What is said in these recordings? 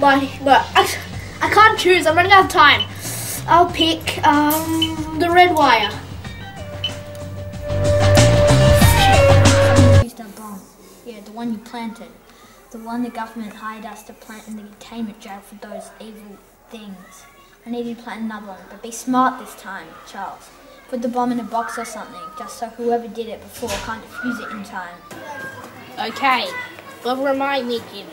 Marty, no, I, I can't choose. I'm running out of time. I'll pick um, the red wire. Use that bomb. Yeah, the one you planted. The one the government hired us to plant in the containment jail for those evil things. I need you to plant another one, but be smart this time, Charles. Put the bomb in a box or something, just so whoever did it before can't defuse it in time. Okay, but remind me, Jim.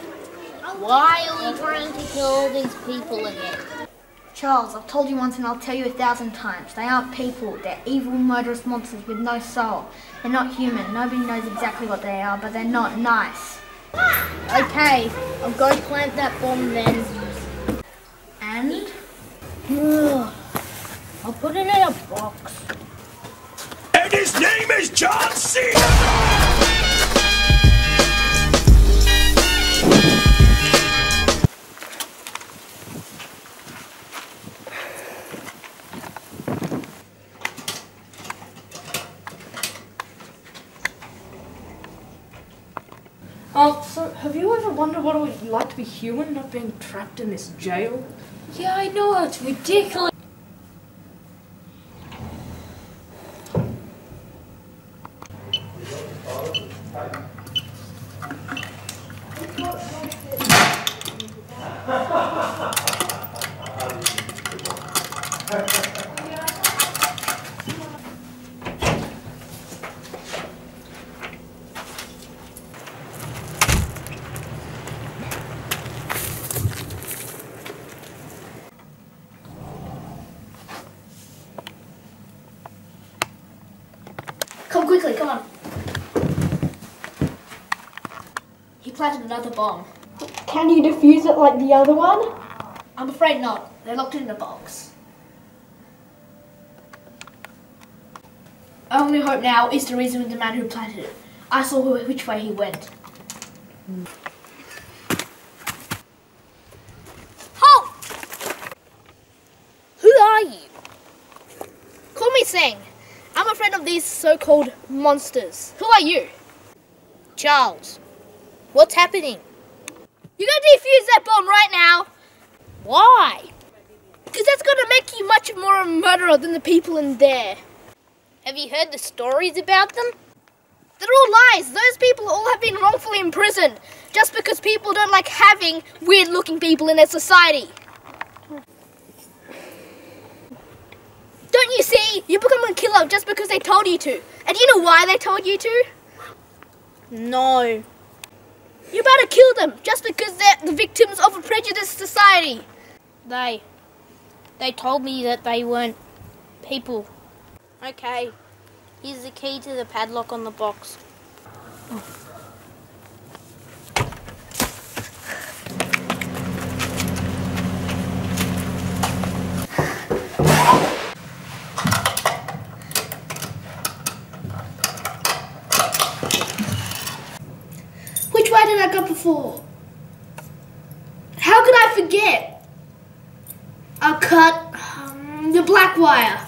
Why are we trying to kill all these people again? Charles, I've told you once and I'll tell you a thousand times. They aren't people. They're evil, murderous monsters with no soul. They're not human. Nobody knows exactly what they are, but they're not nice. Okay, I'll go plant that bomb then. And? I'll put it in a box. And his name is John Cena! So have you ever wondered what it would be like to be human, not being trapped in this jail? Yeah, I know, it's ridiculous. Quickly, come on. He planted another bomb. Can you defuse it like the other one? I'm afraid not. They're locked it in a box. Our only hope now is to reason with the man who planted it. I saw wh- which way he went. Halt! Who are you? Call me Sang. I'm a friend of these so-called monsters. Who are you? Charles, what's happening? You're gonna defuse that bomb right now. Why? Because that's gonna make you much more a murderer than the people in there. Have you heard the stories about them? They're all lies. Those people all have been wrongfully imprisoned just because people don't like having weird looking people in their society. Don't you see? You become killer just because they told you to. And do you know why they told you to? No. You better kill them just because they're the victims of a prejudiced society. They. They told me that they weren't people. Okay. Here's the key to the padlock on the box. Which before? How could I forget? I cut um, the black wire.